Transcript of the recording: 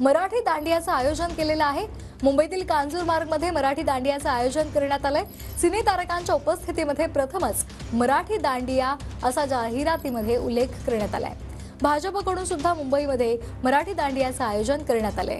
मराठी दांडियाचं आयोजन केलेलं आहे. मुंबईतील कांजूरमार्गमध्ये मराठी दांडियाचं आयोजन करण्यात आलंय. सिने तारकांच्या उपस्थितीमध्ये प्रथमच मराठी दांडिया असा जाहिरातीमध्ये उल्लेख करण्यात आलाय. भाजपकडून सुद्धा मुंबईमध्ये मराठी दांडियाचं आयोजन करण्यात आलंय.